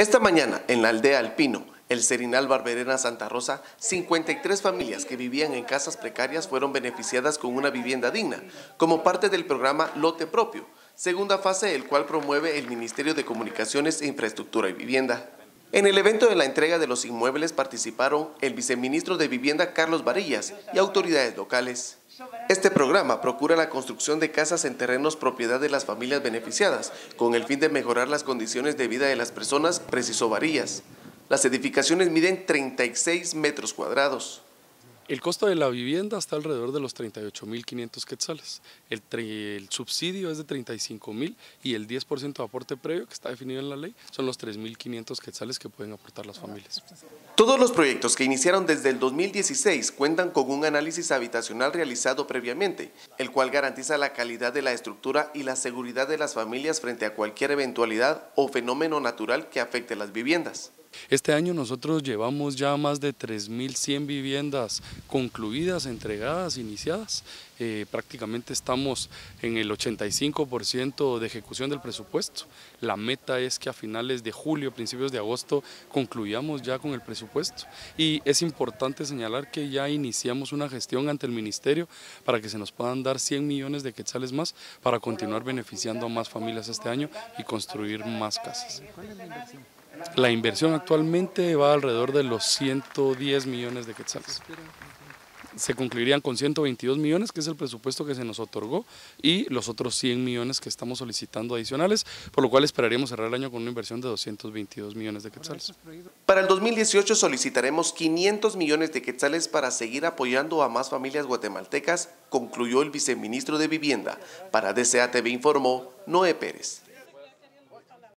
Esta mañana, en la aldea Alpino, el Serinal Barberena Santa Rosa, 53 familias que vivían en casas precarias fueron beneficiadas con una vivienda digna, como parte del programa Lote Propio, segunda fase el cual promueve el Ministerio de Comunicaciones Infraestructura y Vivienda. En el evento de la entrega de los inmuebles participaron el viceministro de Vivienda Carlos Varillas y autoridades locales. Este programa procura la construcción de casas en terrenos propiedad de las familias beneficiadas, con el fin de mejorar las condiciones de vida de las personas, precisó Varillas. Las edificaciones miden 36 metros cuadrados. El costo de la vivienda está alrededor de los 38.500 quetzales. El, el, subsidio es de 35.000 y el 10% de aporte previo que está definido en la ley son los 3.500 quetzales que pueden aportar las familias. Todos los proyectos que iniciaron desde el 2016 cuentan con un análisis habitacional realizado previamente, el cual garantiza la calidad de la estructura y la seguridad de las familias frente a cualquier eventualidad o fenómeno natural que afecte las viviendas. Este año nosotros llevamos ya más de 3.100 viviendas concluidas, entregadas, iniciadas. Eh, prácticamente estamos en el 85% de ejecución del presupuesto. La meta es que a finales de julio, principios de agosto, concluyamos ya con el presupuesto. Y es importante señalar que ya iniciamos una gestión ante el Ministerio para que se nos puedan dar 100 millones de quetzales más para continuar beneficiando a más familias este año y construir más casas. La inversión actualmente va alrededor de los 110 millones de quetzales. Se concluirían con 122 millones, que es el presupuesto que se nos otorgó, y los otros 100 millones que estamos solicitando adicionales, por lo cual esperaríamos cerrar el año con una inversión de 222 millones de quetzales. Para el 2018 solicitaremos 500 millones de quetzales para seguir apoyando a más familias guatemaltecas, concluyó el viceministro de Vivienda. Para DCATV informó Noé Pérez.